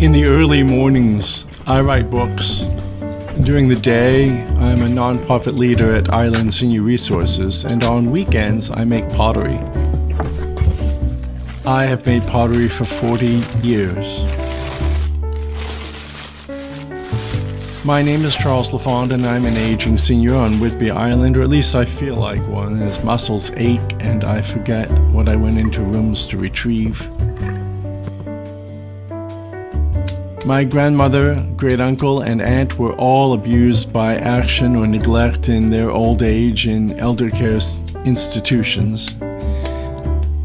In the early mornings, I write books. During the day, I'm a nonprofit leader at Island Senior Resources, and on weekends, I make pottery. I have made pottery for 40 years. My name is Charles LaFond, and I'm an aging senior on Whidbey Island, or at least I feel like one, as muscles ache and I forget what I went into rooms to retrieve. My grandmother, great uncle, and aunt were all abused by action or neglect in their old age in elder care institutions.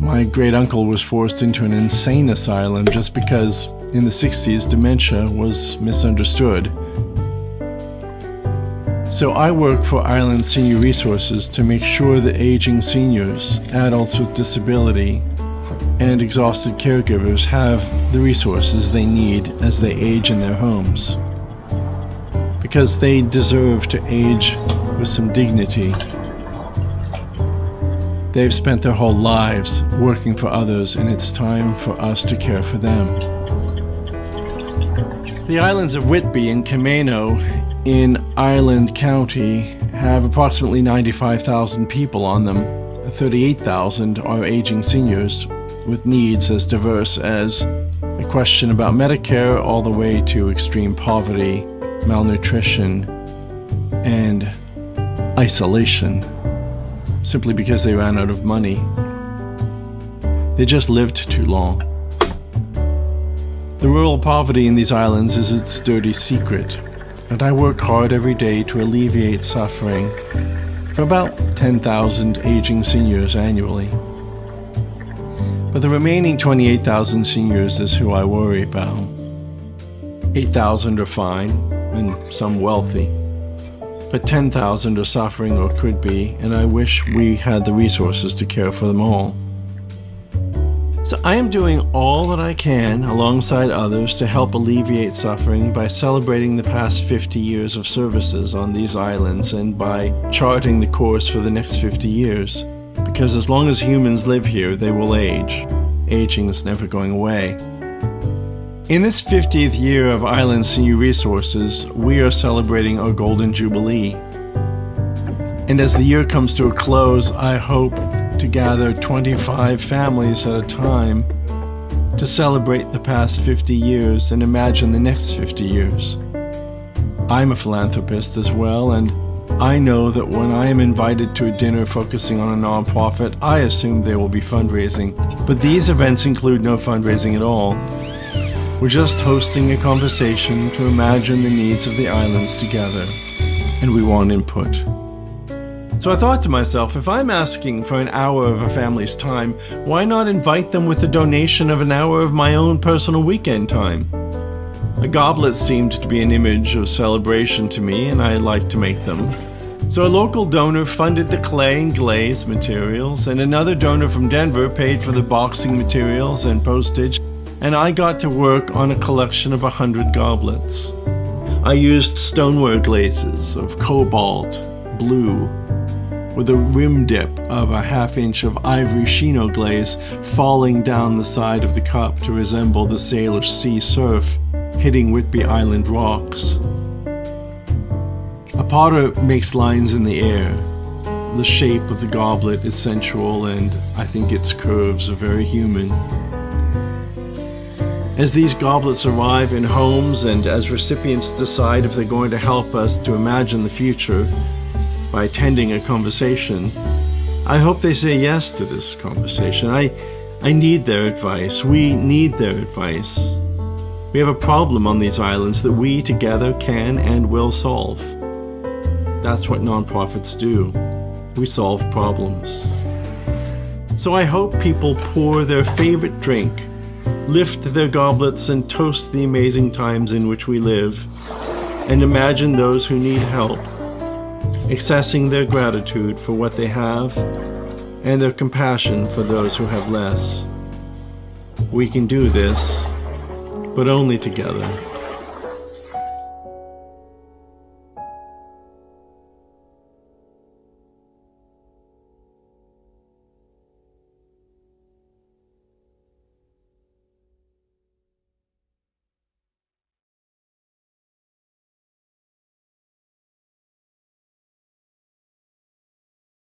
My great uncle was forced into an insane asylum just because in the 60s dementia was misunderstood. So I work for Island Senior Resources to make sure that aging seniors, adults with disability, and exhausted caregivers have the resources they need as they age in their homes. Because they deserve to age with some dignity. They've spent their whole lives working for others, and it's time for us to care for them. The islands of Whidbey and Camano in Island County have approximately 95,000 people on them. 38,000 are aging seniors with needs as diverse as a question about Medicare all the way to extreme poverty, malnutrition, and isolation simply because they ran out of money. They just lived too long. The rural poverty in these islands is its dirty secret, and I work hard every day to alleviate suffering for about 10,000 aging seniors annually. But the remaining 28,000 seniors is who I worry about. 8,000 are fine, and some wealthy. But 10,000 are suffering or could be, and I wish we had the resources to care for them all. So I am doing all that I can alongside others to help alleviate suffering by celebrating the past 50 years of services on these islands and by charting the course for the next 50 years because as long as humans live here, they will age. Aging is never going away. In this 50th year of Island Senior Resources, we are celebrating our Golden Jubilee. And as the year comes to a close, I hope to gather 25 families at a time to celebrate the past 50 years and imagine the next 50 years. I'm a philanthropist as well, and I know that when I am invited to a dinner focusing on a nonprofit, I assume there will be fundraising. But these events include no fundraising at all. We're just hosting a conversation to imagine the needs of the islands together, and we want input. So I thought to myself, if I'm asking for an hour of a family's time, why not invite them with a donation of an hour of my own personal weekend time? The goblets seemed to be an image of celebration to me, and I liked to make them. So a local donor funded the clay and glaze materials, and another donor from Denver paid for the boxing materials and postage, and I got to work on a collection of a hundred goblets. I used stoneware glazes of cobalt, blue, with a rim dip of a half inch of ivory shino glaze falling down the side of the cup to resemble the Salish sea surf hitting Whidbey Island rocks. A potter makes lines in the air. The shape of the goblet is sensual, and I think its curves are very human. As these goblets arrive in homes and as recipients decide if they're going to help us to imagine the future by attending a conversation, I hope they say yes to this conversation. I, I need their advice. We need their advice. We have a problem on these islands that we together can and will solve. That's what nonprofits do. We solve problems. So I hope people pour their favorite drink, lift their goblets, and toast the amazing times in which we live, and imagine those who need help, accessing their gratitude for what they have and their compassion for those who have less. We can do this but only together.